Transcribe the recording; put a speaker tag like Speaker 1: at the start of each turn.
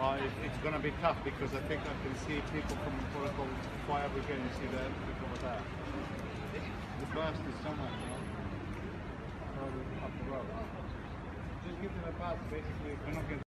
Speaker 1: Oh, it's going to be tough because I think I can see people coming for a goal fire brigade and see that people are there. The burst is somewhere, you know, up the road. Just give them a pass, basically,